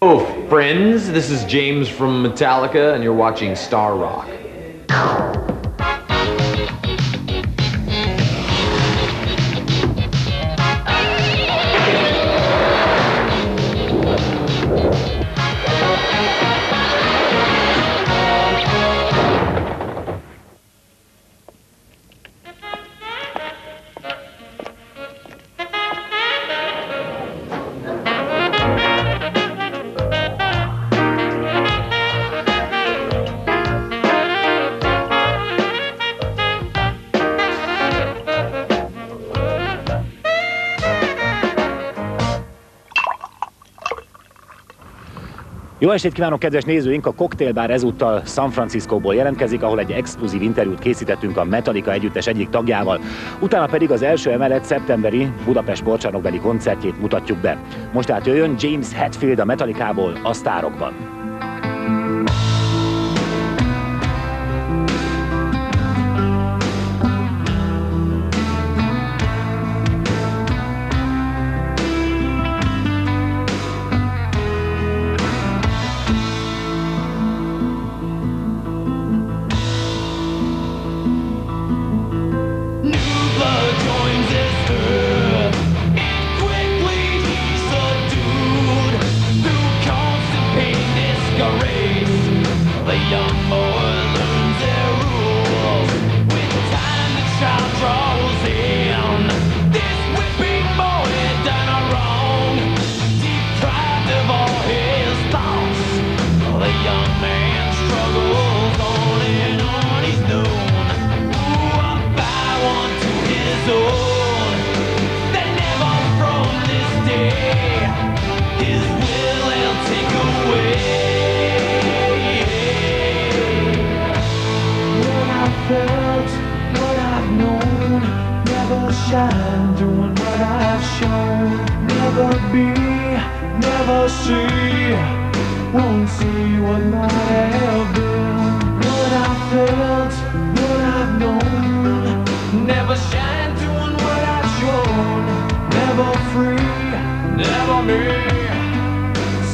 Oh, friends, this is James from Metallica, and you're watching Star Rock. Estét kívánok, kedves nézőink! A Cocktail Bar ezúttal San Franciscóból jelentkezik, ahol egy exkluzív interjút készítettünk a Metallica együttes egyik tagjával. Utána pedig az első emelet szeptemberi Budapest sportcsarnokbeli koncertjét mutatjuk be. Most tehát jöjjön James Hetfield a Metallicából a sztárokban. shine, doing what I've shown. Never be, never see, won't see what might have been. What I felt, what I've known. Never shine, doing what I've shown. Never free, never me.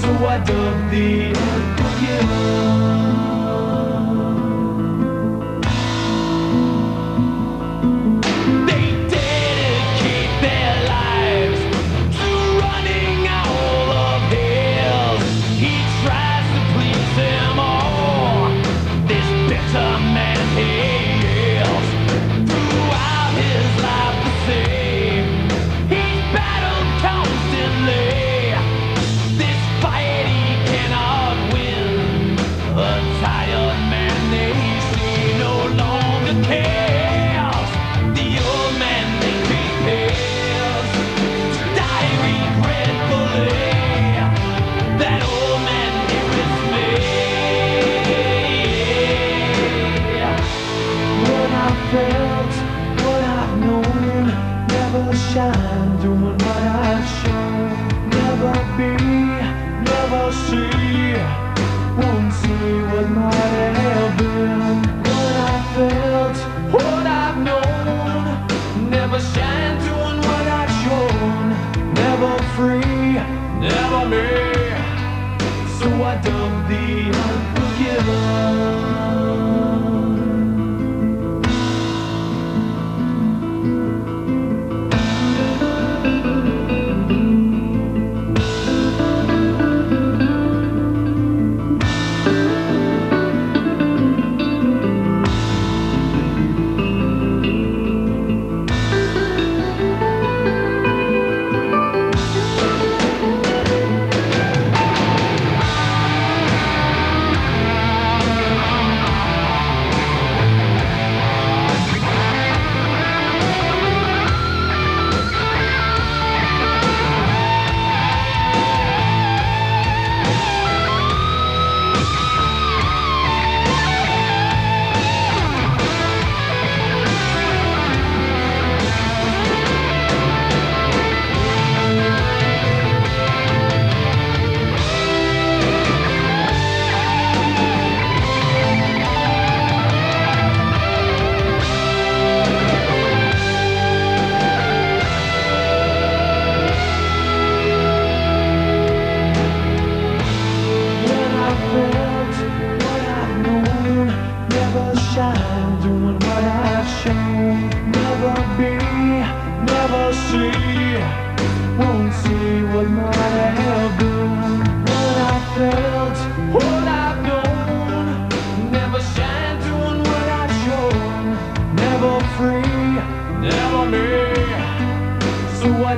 So I dug the end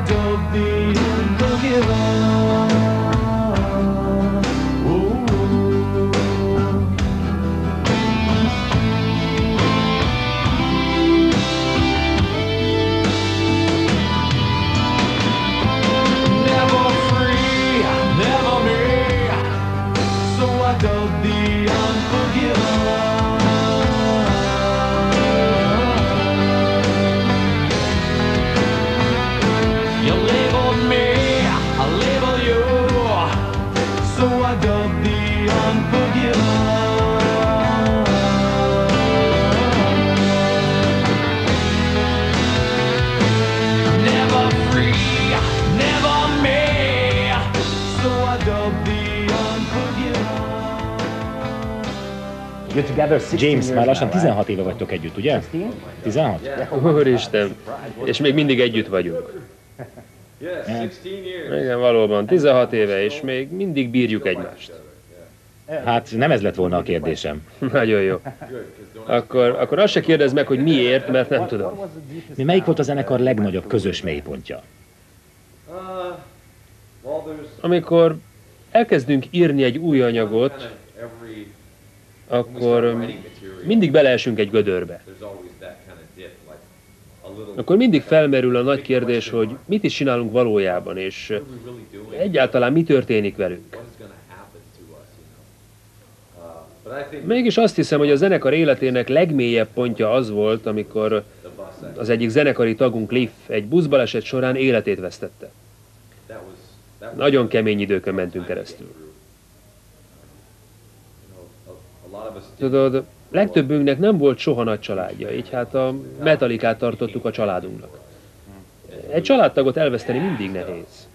Don't give up. James, már lassan 16 éve vagytok együtt, ugye? 16? Úristen, és még mindig együtt vagyunk. Igen, valóban, 16 éve, és még mindig bírjuk egymást. Hát nem ez lett volna a kérdésem. Nagyon jó. Akkor, akkor azt se kérdezd meg, hogy miért, mert nem tudom. Mi melyik volt a zenekar legnagyobb közös mélypontja? Amikor elkezdünk írni egy új anyagot, akkor mindig beleesünk egy gödörbe. Akkor mindig felmerül a nagy kérdés, hogy mit is csinálunk valójában, és egyáltalán mi történik velünk. Mégis azt hiszem, hogy a zenekar életének legmélyebb pontja az volt, amikor az egyik zenekari tagunk Cliff egy buszbaleset során életét vesztette. Nagyon kemény időkön mentünk keresztül. Tudod, legtöbbünknek nem volt soha nagy családja, így hát a metalikát tartottuk a családunknak. Egy családtagot elveszteni mindig nehéz.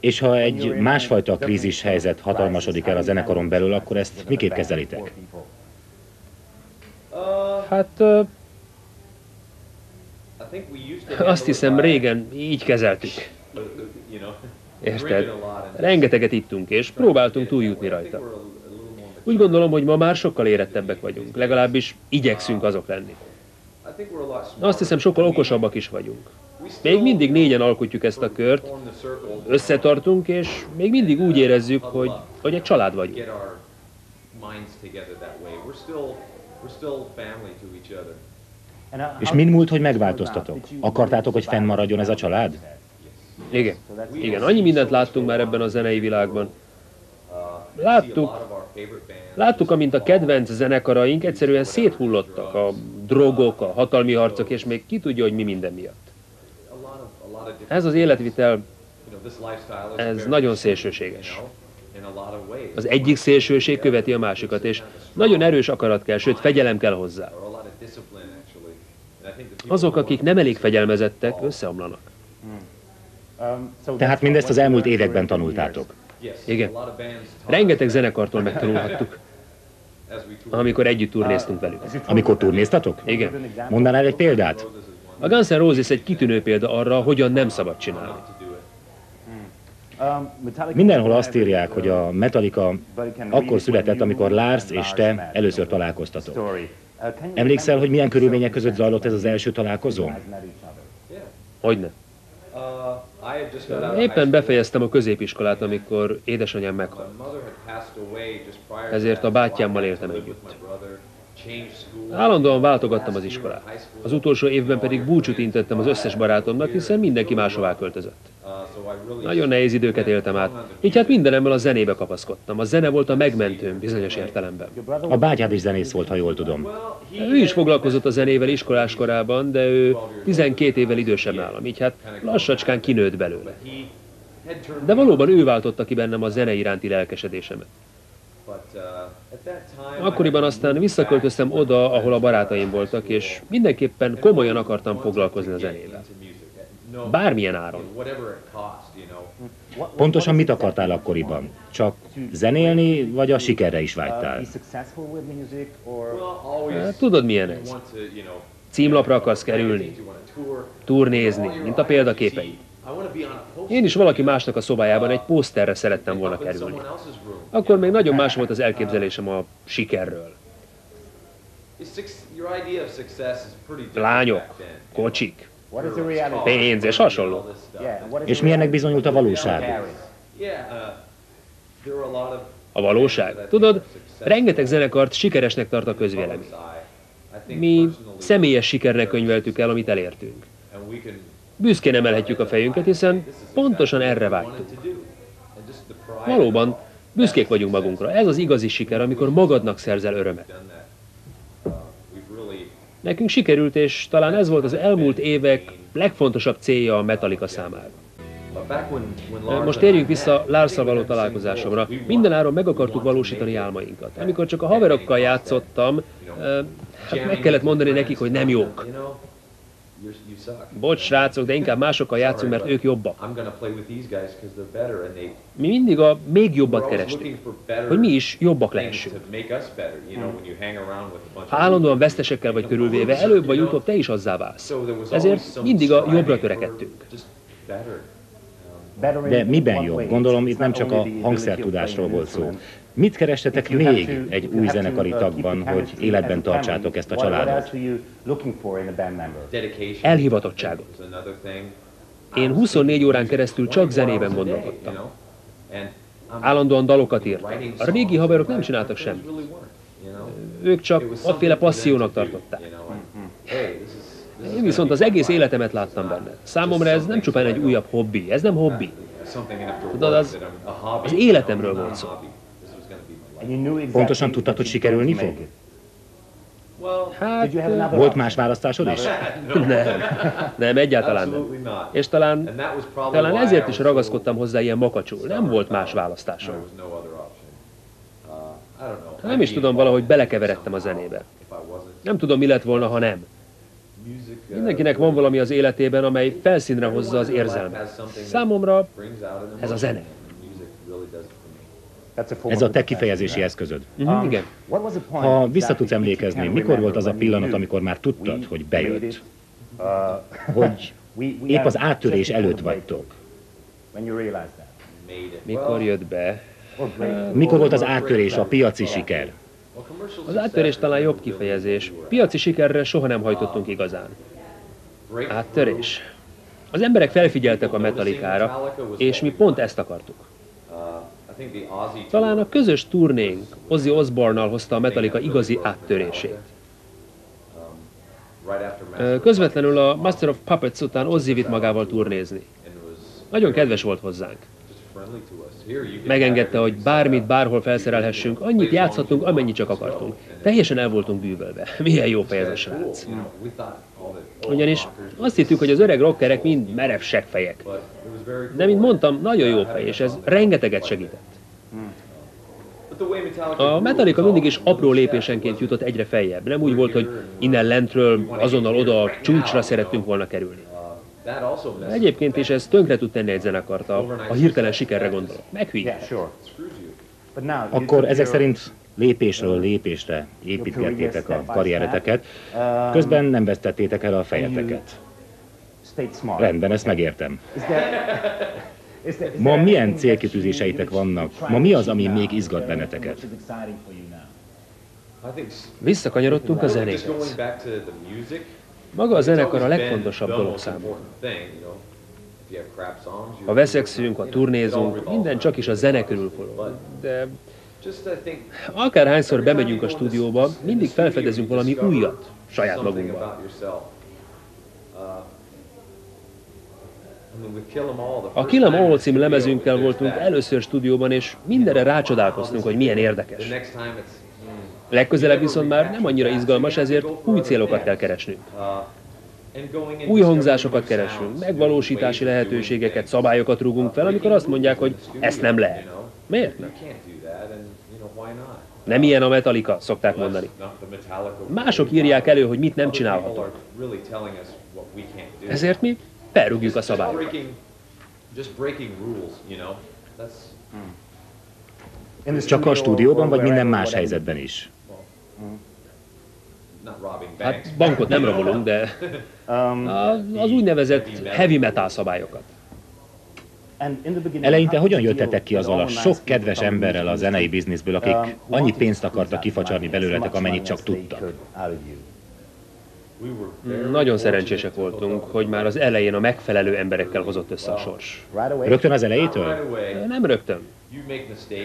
És ha egy másfajta krízis helyzet hatalmasodik el a zenekaron belül, akkor ezt miképp kezelitek? Hát azt hiszem régen így kezeltük. Érted? Rengeteget ittunk, és próbáltunk túljutni rajta. Úgy gondolom, hogy ma már sokkal érettebbek vagyunk, legalábbis igyekszünk azok lenni. Azt hiszem, sokkal okosabbak is vagyunk. Még mindig négyen alkotjuk ezt a kört, összetartunk, és még mindig úgy érezzük, hogy, hogy egy család vagyunk. És min múlt, hogy megváltoztatok? Akartátok, hogy fennmaradjon ez a család? Igen. Igen, annyi mindent láttunk már ebben a zenei világban. Láttuk, láttuk, amint a kedvenc zenekaraink egyszerűen széthullottak, a drogok, a hatalmi harcok, és még ki tudja, hogy mi minden miatt. Ez az életvitel, ez nagyon szélsőséges. Az egyik szélsőség követi a másikat, és nagyon erős akarat kell, sőt fegyelem kell hozzá. Azok, akik nem elég fegyelmezettek, összeomlanak. Tehát mindezt az elmúlt években tanultátok. Igen. Rengeteg zenekartól megtanulhattuk, amikor együtt turnéztunk velük. Amikor turnéztatok? Igen. Mondanál egy példát? A Guns N' Roses egy kitűnő példa arra, hogyan nem szabad csinálni. Mindenhol azt írják, hogy a Metallica akkor született, amikor Lars és te először találkoztatok. Emlékszel, hogy milyen körülmények között zajlott ez az első találkozó? Hogyne. Éppen befejeztem a középiskolát, amikor édesanyám meghalt. Ezért a bátyámmal éltem együtt. Állandóan váltogattam az iskolát. Az utolsó évben pedig búcsút intettem az összes barátomnak, hiszen mindenki máshová költözött. Nagyon nehéz időket éltem át, így hát mindenemmel a zenébe kapaszkodtam. A zene volt a megmentőm bizonyos értelemben. A bátyád is zenész volt, ha jól tudom. Ő is foglalkozott a zenével iskolás korában, de ő 12 évvel idősebb nálam, így hát lassacskán kinőtt belőle. De valóban ő váltotta ki bennem a zene iránti lelkesedésemet. Akkoriban aztán visszaköltöztem oda, ahol a barátaim voltak, és mindenképpen komolyan akartam foglalkozni a zenével. Bármilyen áron. Pontosan mit akartál akkoriban? Csak zenélni, vagy a sikerre is vágytál? Hát, tudod milyen ez? Címlapra akarsz kerülni, turnézni, mint a példaképei. Én is valaki másnak a szobájában egy pószterre szerettem volna kerülni. Akkor még nagyon más volt az elképzelésem a sikerről. Lányok, kocsik, pénz és hasonló. És milyennek bizonyult a valóság? A valóság? Tudod, rengeteg zenekart sikeresnek tart a közvélemény. Mi személyes sikernek könyveltük el, amit elértünk. Büszkén emelhetjük a fejünket, hiszen pontosan erre vágytunk. Valóban, büszkék vagyunk magunkra. Ez az igazi siker, amikor magadnak szerzel örömet. Nekünk sikerült, és talán ez volt az elmúlt évek legfontosabb célja a Metallica számára. Most térjünk vissza Lárszal való találkozásomra. Mindenáron meg akartuk valósítani álmainkat. Amikor csak a haverokkal játszottam, eh, hát meg kellett mondani nekik, hogy nem jók. Bocs, srácok, de inkább másokkal játszunk, mert ők jobbak. Mi mindig a még jobbat kerestük, hogy mi is jobbak lehessünk. Ha állandóan vesztesekkel vagy körülvéve, előbb vagy utóbb te is azzá válsz. Ezért mindig a jobbra törekedtünk. De miben jobb? Gondolom itt nem csak a hangszertudásról volt szó. Mit kerestetek még egy új zenekari tagban, hogy életben tartsátok ezt a családot? Elhivatottságot. Én 24 órán keresztül csak zenében gondolkodtam. Állandóan dalokat írtam. A régi haverok nem csináltak semmit. Ők csak afféle passziónak tartották. Én viszont az egész életemet láttam benne. Számomra ez nem csupán egy újabb hobbi, ez nem hobbi. Tudod, az- az életemről volt szó. Pontosan tudtad, hogy sikerülni fog? Hát, Volt más választásod is? nem, nem, egyáltalán nem. És talán, talán ezért is ragaszkodtam hozzá ilyen makacsul. Nem volt más választásom. Nem is tudom, valahogy belekeveredtem a zenébe. Nem tudom, mi lett volna, ha nem. Mindenkinek van valami az életében, amely felszínre hozza az érzelmet. Számomra ez a zene. Ez a te kifejezési eszközöd. Mhm, igen. Ha vissza tudsz emlékezni, mikor volt az a pillanat, amikor már tudtad, hogy bejött? Hogy épp az áttörés előtt vagytok. Mikor jött be? Mikor volt az áttörés, a piaci siker? Az áttörés talán jobb kifejezés. Piaci sikerre soha nem hajtottunk igazán. Áttörés. Az emberek felfigyeltek a metalikára, és mi pont ezt akartuk. Talán a közös turnénk Ozzy Osbourne-nal hozta a Metallica igazi áttörését. Ö, Közvetlenül a Master of Puppets után Ozzy vitt magával turnézni. Nagyon kedves volt hozzánk. Megengedte, hogy bármit, bárhol felszerelhessünk, annyit játszhatunk, amennyit csak akartunk. Teljesen el voltunk bűvölve. Milyen jó fej ez a srác. Ugyanis azt hittük, hogy az öreg rockerek mind merev seggfejek. De mint mondtam, nagyon jó fej, és ez rengeteget segített. A Metallica mindig is apró lépésenként jutott egyre feljebb. Nem úgy volt, hogy innen lentről azonnal oda a csúcsra szerettünk volna kerülni. Egyébként is ez tönkre tud tenni egy zenekart, a, a hirtelen sikerre gondolok. Meghűjt. Akkor ezek szerint lépésről lépésre építgettétek a karriereteket, közben nem vesztettétek el a fejeteket. Rendben, ezt megértem. Ma milyen célkitűzéseitek vannak? Ma mi az, ami még izgat benneteket? Visszakanyarodtunk a zenéhez. Maga a zenekar a legfontosabb dolog számomra. Ha veszekszünk, ha turnézunk, minden csak is a zene körül forog. De akárhányszor bemegyünk a stúdióba, mindig felfedezünk valami újat saját magunkban. A Kill 'Em All című lemezünkkel voltunk először stúdióban, és mindenre rácsodálkoztunk, hogy milyen érdekes. Legközelebb viszont már nem annyira izgalmas, ezért új célokat kell keresnünk. Új hangzásokat keresünk, megvalósítási lehetőségeket, szabályokat rúgunk fel, amikor azt mondják, hogy ezt nem lehet. Miért nem? Nem ilyen a Metallica, szokták mondani. Mások írják elő, hogy mit nem csinálhatunk. Ezért mi felrúgjuk a szabályokat. Csak a stúdióban, vagy minden más helyzetben is? Hát bankot nem rabolunk, de a- az úgynevezett heavy metal szabályokat. Eleinte hogyan jöttetek ki azzal a sok kedves emberrel a zenei bizniszből, akik annyi pénzt akartak kifacsarni belőletek, amennyit csak tudtak? Nagyon szerencsések voltunk, hogy már az elején a megfelelő emberekkel hozott össze a sors. Rögtön az elejétől? Nem rögtön.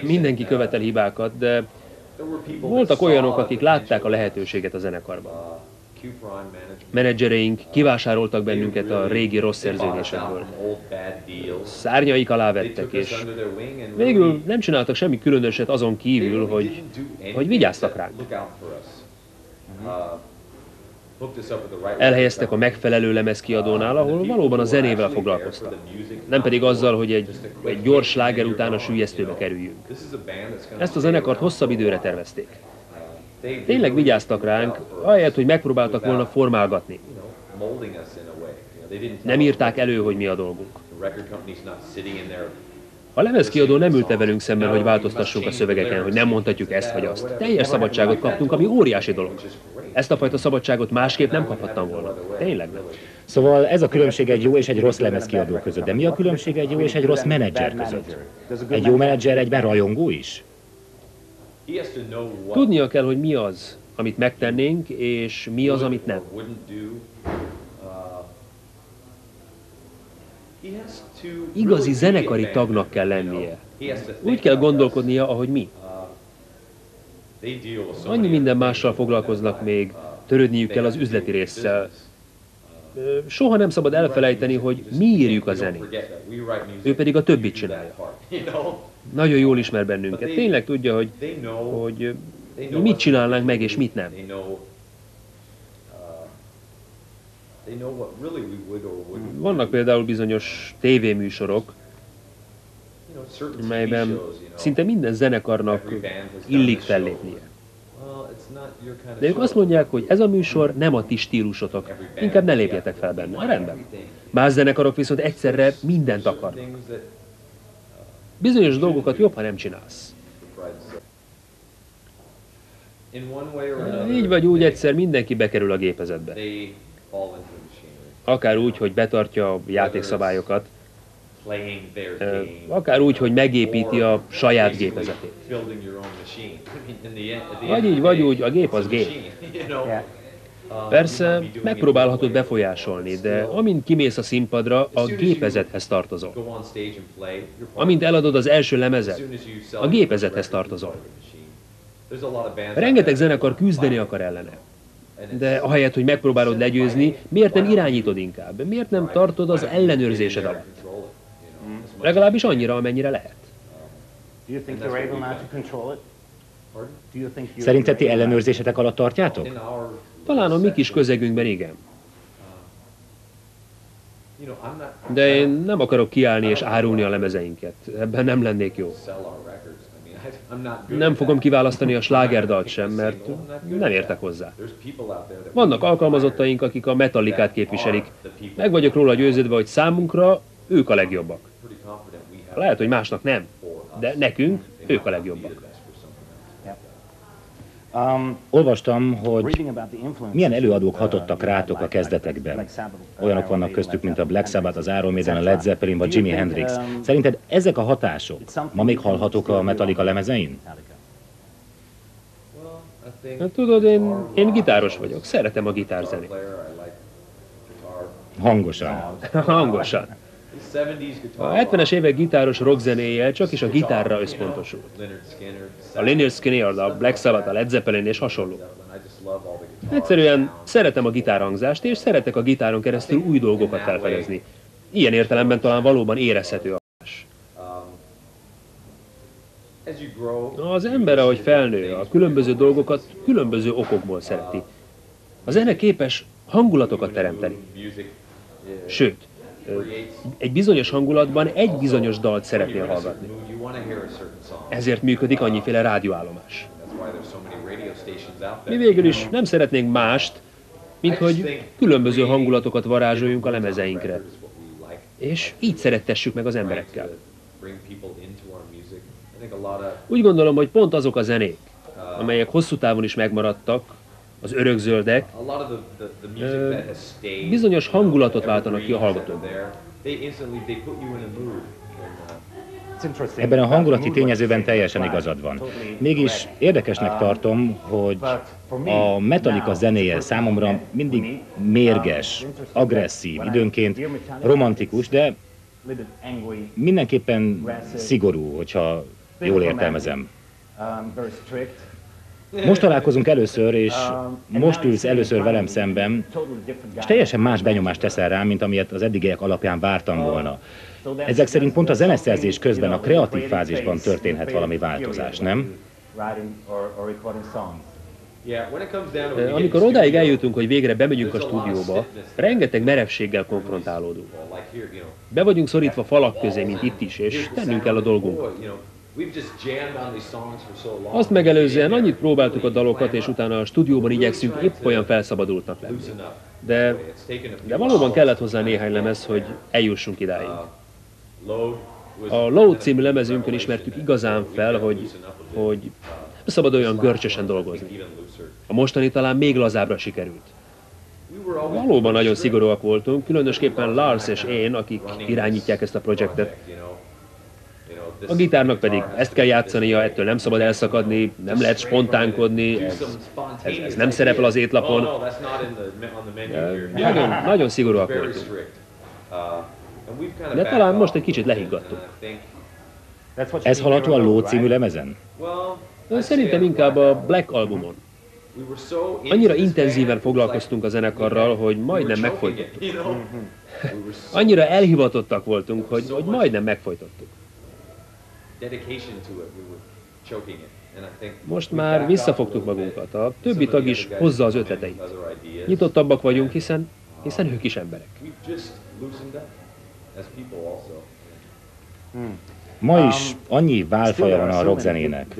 Mindenki követel hibákat, de voltak olyanok, akik látták a lehetőséget a zenekarban. Menedzsereink kivásároltak bennünket a régi rossz szerződésekből. Szárnyaik alá vettek, és végül nem csináltak semmi különöset azon kívül, hogy, hogy vigyáztak ránk. Elhelyeztek a megfelelő lemezkiadónál, ahol valóban a zenével foglalkoztak. Nem pedig azzal, hogy egy, egy gyors sláger után a süllyesztőbe kerüljünk. Ezt a zenekart hosszabb időre tervezték. Tényleg vigyáztak ránk, ahelyett, hogy megpróbáltak volna formálgatni. Nem írták elő, hogy mi a dolgunk. A lemezkiadó nem ülte velünk szemben, hogy változtassunk a szövegeken, hogy nem mondhatjuk ezt vagy azt. Teljes szabadságot kaptunk, ami óriási dolog. Ezt a fajta szabadságot másképp nem kaphattam volna. Tényleg nem. Szóval ez a különbség egy jó és egy rossz lemezkiadó között. De mi a különbség egy jó és egy rossz menedzser között? Egy jó menedzser egyben rajongó is? Tudnia kell, hogy mi az, amit megtennénk, és mi az, amit nem. Igazi zenekari tagnak kell lennie. Úgy kell gondolkodnia, ahogy mi. Annyi minden mással foglalkoznak még, törődniük kell az üzleti résszel. Soha nem szabad elfelejteni, hogy mi írjuk a zenét. Ő pedig a többit csinálja. Nagyon jól ismer bennünket. Tényleg tudja, hogy, hogy mi mit csinálnánk meg, és mit nem. Vannak például bizonyos tévéműsorok, melyben szinte minden zenekarnak illik fellépnie. De ők azt mondják, hogy ez a műsor nem a ti stílusotok, inkább ne lépjetek fel benne. Rendben. Más zenekarok viszont egyszerre mindent akarnak. Bizonyos dolgokat jobb, ha nem csinálsz. Így vagy úgy egyszer mindenki bekerül a gépezetbe. Akár úgy, hogy betartja a játékszabályokat, akár úgy, hogy megépíti a saját gépezetét. Vagy így, vagy úgy, a gép az gép. Persze, megpróbálhatod befolyásolni, de amint kimész a színpadra, a gépezethez tartozol. Amint eladod az első lemezet, a gépezethez tartozol. Rengeteg zenekar küzdeni akar ellene. De ahelyett, hogy megpróbálod legyőzni, miért nem irányítod inkább? Miért nem tartod az ellenőrzésed alatt? Legalábbis annyira, amennyire lehet. Szerinted ti ellenőrzésetek alatt tartjátok? Talán a mi kis közegünkben igen. De én nem akarok kiállni és árulni a lemezeinket. Ebben nem lennék jó. Nem fogom kiválasztani a slágerdalt sem, mert nem értek hozzá. Vannak alkalmazottaink, akik a metallikát képviselik. Meg vagyok róla győződve, hogy számunkra ők a legjobbak. Lehet, hogy másnak nem, de nekünk ők a legjobbak. Olvastam, hogy milyen előadók hatottak rátok a kezdetekben. Olyanok vannak köztük, mint a Black Sabbath, az Iron Maiden, a Led Zeppelin vagy Jimi Hendrix. Szerinted ezek a hatások ma még hallhatók a Metallica lemezein? Hát tudod, én, én gitáros vagyok, szeretem a gitárzenét. Hangosan. Hangosan. A 70-es évek gitáros rockzenéje csak is a gitárra összpontosult. A Lynyrd Skynyrd, a Black Sabbath, a Led Zeppelin és hasonló. Egyszerűen szeretem a gitárhangzást, és szeretek a gitáron keresztül új dolgokat felfedezni. Ilyen értelemben talán valóban érezhető a. Az ember, ahogy felnő, a különböző dolgokat különböző okokból szereti. A zene képes hangulatokat teremteni. Sőt, egy bizonyos hangulatban egy bizonyos dalt szeretnél hallgatni. Ezért működik annyiféle rádióállomás. Mi végül is nem szeretnénk mást, mint hogy különböző hangulatokat varázsoljunk a lemezeinkre. És így szerettessük meg az emberekkel. Úgy gondolom, hogy pont azok a zenék, amelyek hosszú távon is megmaradtak, az örökzöldek, bizonyos hangulatot váltanak ki a hallgatókban. Ebben a hangulati tényezőben teljesen igazad van. Mégis érdekesnek tartom, hogy a Metallica zenéje számomra mindig mérges, agresszív, időnként romantikus, de mindenképpen szigorú, hogyha jól értelmezem. Most találkozunk először, és most ülsz először velem szemben, és teljesen más benyomást teszel rám, mint amilyet az eddigiek alapján vártam volna. Ezek szerint pont a zeneszerzés közben, a kreatív fázisban történhet valami változás, nem? Get Amikor odáig eljutunk, hogy végre bemegyünk a stúdióba, rengeteg merevséggel konfrontálódunk. Be vagyunk szorítva falak közé, mint itt is, és tennünk kell a dolgunkat. Azt megelőzően annyit próbáltuk a dalokat, és utána a stúdióban igyekszünk épp olyan felszabadultnak lenni. De, de valóban kellett hozzá néhány lemez, hogy eljussunk idáig. Uh, A Load című lemezünkön ismertük igazán fel, hogy, hogy nem szabad olyan görcsösen dolgozni. A mostani talán még lazábbra sikerült. Valóban nagyon szigorúak voltunk, különösképpen Lars és én, akik irányítják ezt a projektet. you know, you know, this A gitárnak pedig ezt kell játszania, ettől nem szabad elszakadni, nem lehet spontánkodni, ez, ez, ez nem szerepel az étlapon. Nagyon, nagyon szigorúak voltunk. De talán most egy kicsit think, Ez hallható a Ló című lemezen? Szerintem inkább a Black albumon. Annyira intenzíven foglalkoztunk a zenekarral, hogy majdnem megfojtottuk. Annyira elhivatottak voltunk, hogy, hogy majdnem megfojtottuk. Most már visszafogtuk magunkat. A többi tag is hozza az ötleteit. Nyitottabbak vagyunk, hiszen, hiszen ők is emberek. Also. Ma is annyi válfaja van a rockzenének,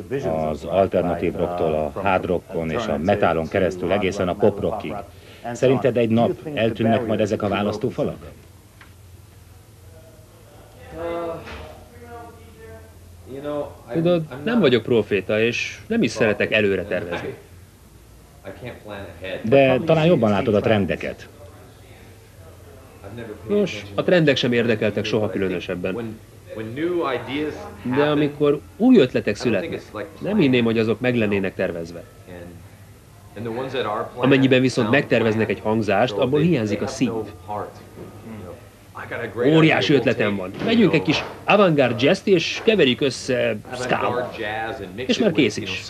az alternatív rocktól a hard rockon és a metálon keresztül egészen a pop rockig. Szerinted egy nap eltűnnek majd ezek a választófalak? Tudod, nem vagyok proféta, és nem is szeretek előre tervezni. De talán jobban látod a trendeket. Nos, a trendek sem érdekeltek soha különösebben. De amikor új ötletek születnek, nem hinném, hogy azok meg lennének tervezve. Amennyiben viszont megterveznek egy hangzást, abból hiányzik a szív. Óriási ötletem van. Vegyünk know, egy kis avantgárd jazzt, és keverjük össze ska jazz És már kész is.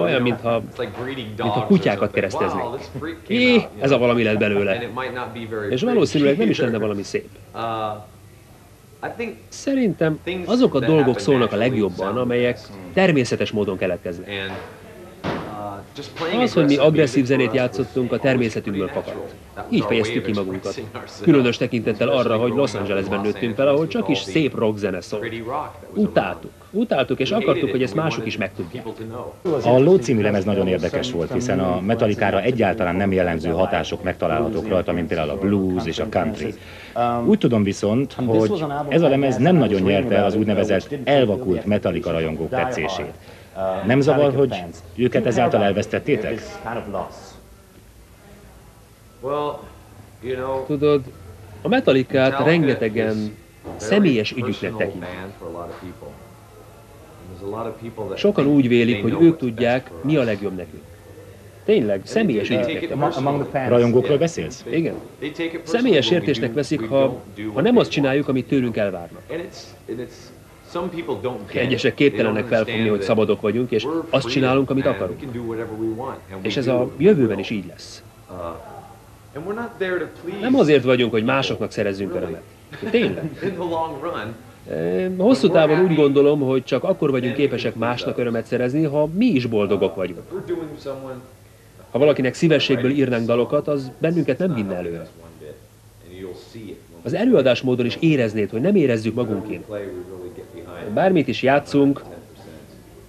Olyan, mintha- mintha kutyákat kereszteznék. You ez a valami lett belőle. És valószínűleg nem is lenne valami szép. Uh, Szerintem azok a dolgok szólnak a legjobban, amelyek természetes módon keletkeznek. Az, hogy mi agresszív zenét játszottunk, a természetünkből fakadt. Így fejeztük ki magunkat. Különös tekintettel arra, hogy Los Angelesben nőttünk fel, ahol csak is szép rockzene szól. rock was around. Utáltuk. Utáltuk, és akartuk, hogy ezt mások is megtudják. A Ló című lemez nagyon érdekes volt, hiszen a metalikára egyáltalán nem jellemző hatások megtalálhatók rajta, mint például a blues és a country. Úgy tudom viszont, hogy ez a lemez nem nagyon nyerte el az úgynevezett elvakult metalika rajongók tetszését. Nem zavar, hogy őket ezáltal elvesztettétek? Well, you know, Tudod, a Metallicát rengetegen személyes ügyüknek tekintik. Sokan úgy vélik, hogy ők tudják, mi a legjobb nekünk. Tényleg, személyes personally. Rajongókról beszélsz? Igen. Személyes értésnek veszik, ha, ha nem azt csináljuk, amit tőlünk elvárnak. Egyesek képtelenek felfogni, hogy szabadok vagyunk, és azt csinálunk, amit akarunk. És ez a jövőben is így lesz. Uh, Nem azért vagyunk, hogy másoknak szerezzünk örömet. Tényleg. Hosszú távon úgy gondolom, hogy csak akkor vagyunk képesek másnak örömet szerezni, ha mi is boldogok vagyunk. Doing someone Ha valakinek szívességből írnánk dalokat, az bennünket nem vinne előre. Az előadásmódon is éreznéd, hogy nem érezzük magunként. Bármit is játszunk,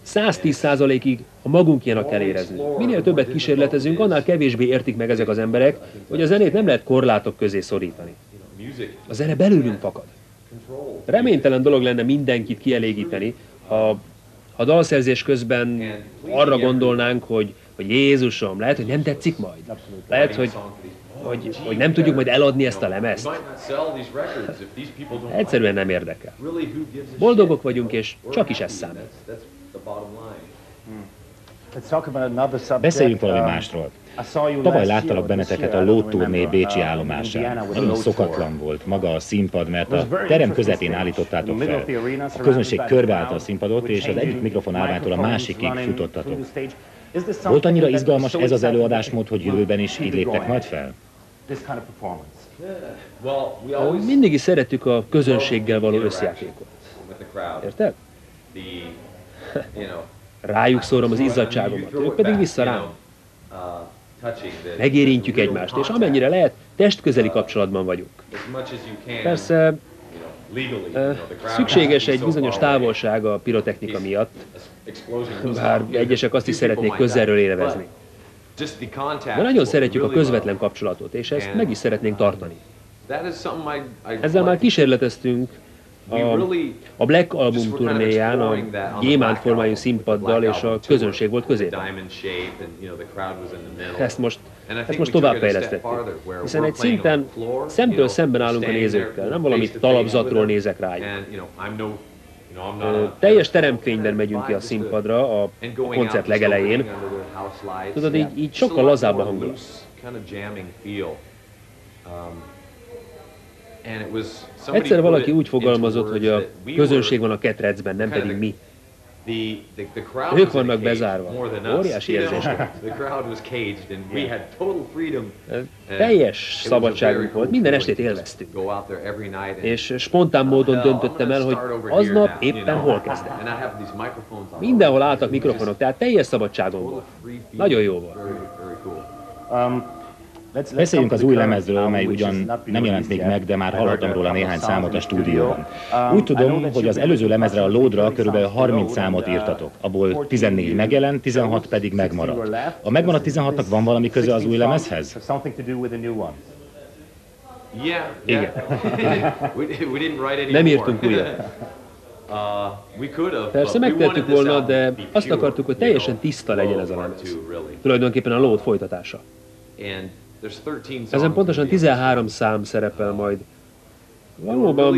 110%-ig a magunkénak kell érezni. Minél többet kísérletezünk, annál kevésbé értik meg ezek az emberek, hogy a zenét nem lehet korlátok közé szorítani. A zene belőlünk fakad. Reménytelen dolog lenne mindenkit kielégíteni, ha, ha dalszerzés közben arra gondolnánk, hogy, hogy Jézusom, lehet, hogy nem tetszik majd. Lehet, hogy, hogy, hogy nem tudjuk majd eladni ezt a lemezt. Egyszerűen nem érdekel. Boldogok vagyunk, és csak is ez számít. Line. Beszéljünk valami másról. Tavaly láttalak benneteket a Lót turné Bécsi állomásán. Nagyon szokatlan volt maga a színpad, mert a terem közepén állítottátok fel. A közönség körbeállt a színpadot, és az egyik mikrofon állványtól a másikig futottatok. Volt annyira izgalmas ez az előadásmód, hogy jövőben is így léptek majd fel? Well, we always Mindig is szerettük a közönséggel való összjátékot. Érted? The, you know, rájuk szórom az izzadságomat, ők pedig vissza rám. Megérintjük egymást, és amennyire lehet, testközeli kapcsolatban vagyunk. Persze szükséges egy bizonyos távolság a pirotechnika miatt, bár egyesek azt is szeretnék közelről élvezni. De nagyon szeretjük a közvetlen kapcsolatot, és ezt meg is szeretnénk tartani. Ezzel már kísérleteztünk a, a Black album turnéján a gyémánt formájú színpaddal, és a közönség volt középen. Ezt most, ezt most tovább fejlesztettük. Hiszen egy szinten szemtől szemben állunk a nézőkkel, nem valami talapzatról nézek rájuk. Teljes teremfényben megyünk ki a színpadra a koncert legelején. Tudod, így, így sokkal lazább a hangulat. Egyszer valaki úgy fogalmazott, hogy a közönség van a ketrecben, nem pedig mi. Ők vannak bezárva. Óriási érzés volt. Teljes szabadságunk volt, minden estét élveztük. És spontán módon döntöttem el, hogy aznap éppen hol kezdem. Mindenhol álltak mikrofonok, tehát teljes szabadságom volt. Nagyon jó volt. Beszéljünk az új lemezről, mely ugyan nem jelent még meg, de már hallottam róla néhány számot a stúdióban. Úgy tudom, hogy az előző lemezre a Loadra körülbelül 30 számot írtatok, abból 14 megjelent, 16 pedig megmaradt. A megmaradt 16-nak van valami köze az új lemezhez? Igen. Nem írtunk újat. Persze megtettük volna, de azt akartuk, hogy teljesen tiszta legyen ez a lemez. Tulajdonképpen a Load folytatása. Ezen pontosan 13 szám szerepel majd. Valóban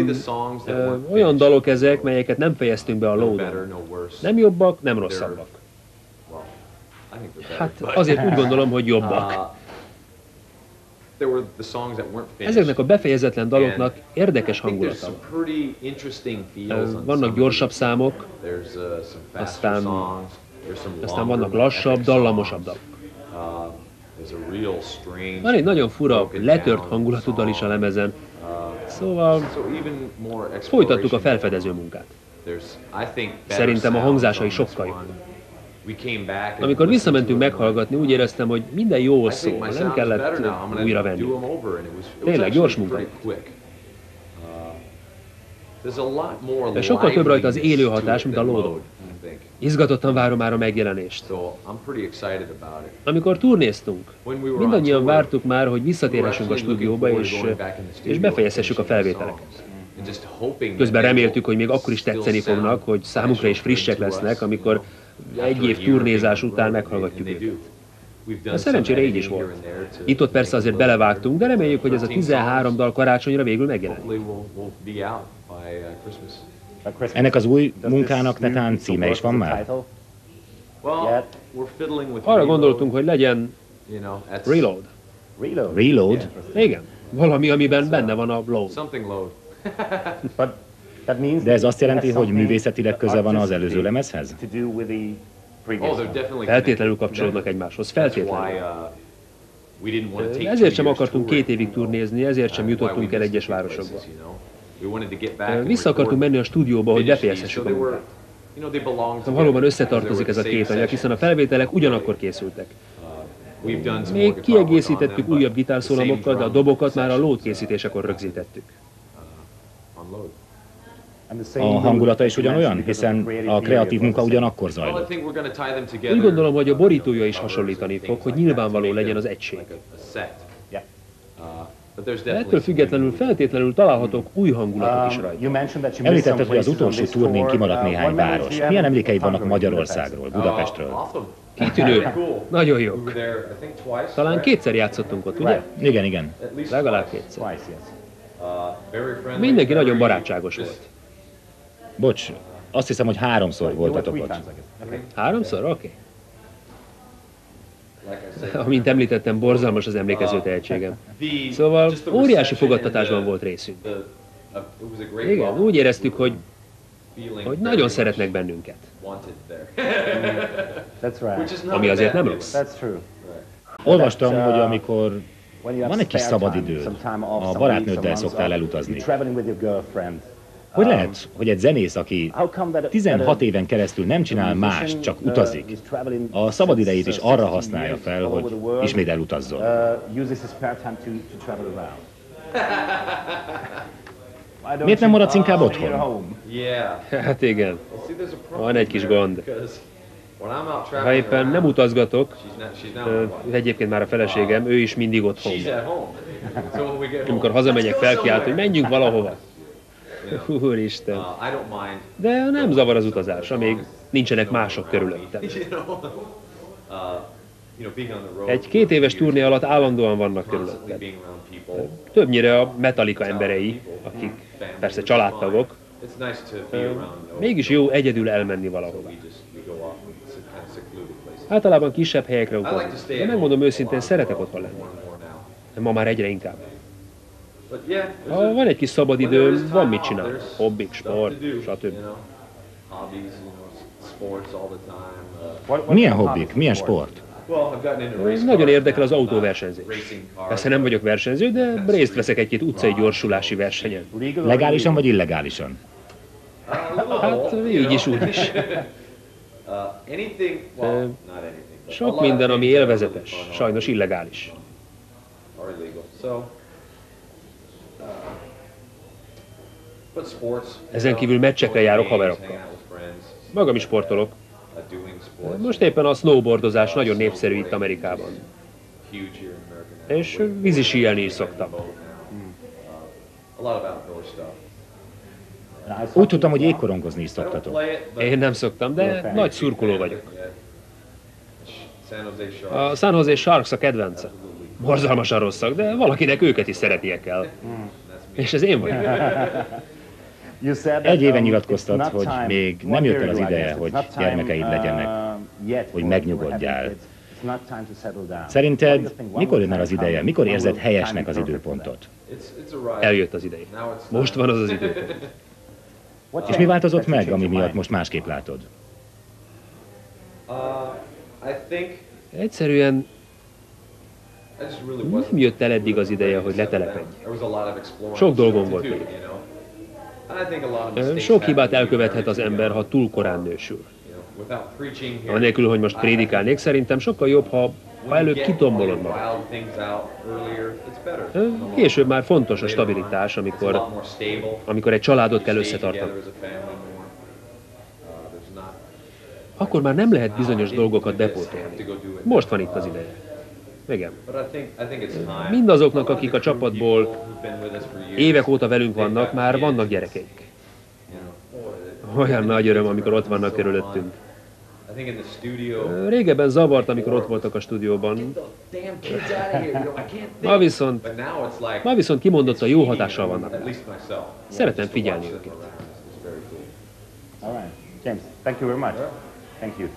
ö, olyan dalok ezek, melyeket nem fejeztünk be a loadon. Nem jobbak, nem rosszabbak. Hát azért úgy gondolom, hogy jobbak. Ezeknek a befejezetlen daloknak érdekes hangulata van. Ö, Vannak gyorsabb számok, aztán, aztán vannak lassabb, dallamosabb dalok. Van egy nagyon fura, letört hangulatú dal is a lemezen, szóval folytattuk a felfedező munkát. Szerintem a hangzása is sokkal jobb. Amikor visszamentünk meghallgatni, úgy éreztem, hogy minden jól szól, nem kellett újra venni. Tényleg, gyors munka. De sokkal több rajta az élő hatás, mint a lódon. Izgatottan várom már a megjelenést. Amikor turnéztunk, mindannyian vártuk már, hogy visszatérhessünk a stúdióba, és, és befejezhessük a felvételeket. Közben reméltük, hogy még akkor is tetszeni fognak, hogy számukra is frissek lesznek, amikor egy év turnézás után meghallgatjuk őket. De szerencsére így is volt. Itt-ott persze azért belevágtunk, de reméljük, hogy ez a 13 dal karácsonyra végül megjelenik. Ennek az új munkának netán címe is van már? Arra gondoltunk, hogy legyen Reload. Reload? Igen, valami, amiben benne van a load. De ez azt jelenti, hogy művészetileg köze van az előző lemezhez? Feltétlenül kapcsolódnak egymáshoz, feltétlenül. Ezért sem akartunk két évig turnézni, ezért sem jutottunk el egyes városokba. Vissza akartunk menni a stúdióba, hogy befejezhessük a munkát. Valóban összetartozik ez a két anyag, hiszen a felvételek ugyanakkor készültek. Még kiegészítettük újabb gitárszólamokkal, de a dobokat már a lót készítésekor rögzítettük. A hangulata is ugyanolyan, hiszen a kreatív munka ugyanakkor zajlott. Úgy gondolom, hogy a borítója is hasonlítani fog, hogy nyilvánvaló legyen az egység. De ettől függetlenül feltétlenül találhatók új hangulatok is rajta. Említetted, hogy az utolsó turnén kimaradt néhány város. Milyen emlékeid vannak Magyarországról, Budapestről? Kitűnő. Nagyon jó. Talán kétszer játszottunk ott, ugye? Igen, igen. Legalább kétszer. Mindenki nagyon barátságos volt. Bocs, azt hiszem, hogy háromszor voltatok ott. Háromszor? Oké. Amint említettem, borzalmas az emlékező tehetségem. Szóval óriási fogadtatásban volt részünk. Igen, úgy éreztük, hogy, hogy nagyon szeretnek bennünket. Ami azért nem rossz. Olvastam, hogy amikor van egy kis szabadidőd, a barátnőddel szoktál elutazni. Hogy lehet, hogy egy zenész, aki 16 éven keresztül nem csinál más, csak utazik, a szabadidejét is arra használja fel, hogy ismét elutazzon? Miért nem maradsz inkább otthon? Hát igen. Van egy kis gond. Ha éppen nem utazgatok, egyébként már a feleségem, ő is mindig otthon Amikor hazamegyek, felkiált, hogy menjünk valahova. Úristen. uh. De nem zavar az utazás, amíg nincsenek mások körülöttem. Uh, Egy két éves turné alatt állandóan vannak people, Többnyire a Metallica emberei, akik persze családtagok, mégis jó egyedül elmenni valahova. Általában kisebb helyekre utazunk, de megmondom őszintén, szeretek otthon lenni. De ma már egyre inkább. Ha van egy kis szabadidőm, van mit csinálni. Hobbik, sport, stb. Milyen hobbik, milyen sport? Nagyon érdekel az autóversenyzés. Persze nem vagyok versenyző, de részt veszek egy-két utcai gyorsulási versenyen. Legálisan vagy illegálisan? Hát így is, úgy is. Sok minden, ami élvezetes, sajnos illegális. Ezen kívül meccsekre járok haverokkal. Magam is sportolok. Most éppen a snowboardozás nagyon népszerű itt Amerikában. És vízisíelni is szoktam. Úgy tudtam, hogy jégkorongozni is szoktatok. Én nem szoktam, de nagy szurkoló vagyok. A San Jose Sharks a kedvence. Borzalmasan rosszak, de valakinek őket is szeretnie kell. És ez én vagyok. Egy éve nyilatkoztat, hogy még nem jött el az ideje, hogy gyermekeid legyenek, hogy megnyugodjál. Szerinted mikor jön el az ideje? Mikor érzed helyesnek az időpontot? Eljött az ideje. Most van az az időpont. És mi változott meg, ami miatt most másképp látod? Uh, Egyszerűen nem jött el eddig az ideje, hogy letelepedj. Sok dolgom volt még. Sok hibát elkövethet az ember, ha túl korán nősül. Anélkül, hogy most prédikálnék, szerintem sokkal jobb, ha, ha előbb kitombolod magad. Később már fontos a stabilitás, amikor, amikor egy családot kell összetartani. Akkor már nem lehet bizonyos "Ah, dolgokat bepótolni. Most now." van itt az ideje. Igen. Mindazoknak, A akik a csapatból Évek óta velünk vannak, már vannak gyerekeik. Olyan nagy öröm, amikor ott vannak körülöttünk. Régebben zavart, amikor ott voltak a stúdióban. Ma viszont, ma viszont kimondottan jó hatással vannak. Szeretem figyelni őket. very cool. James, thank you very much. Thank you.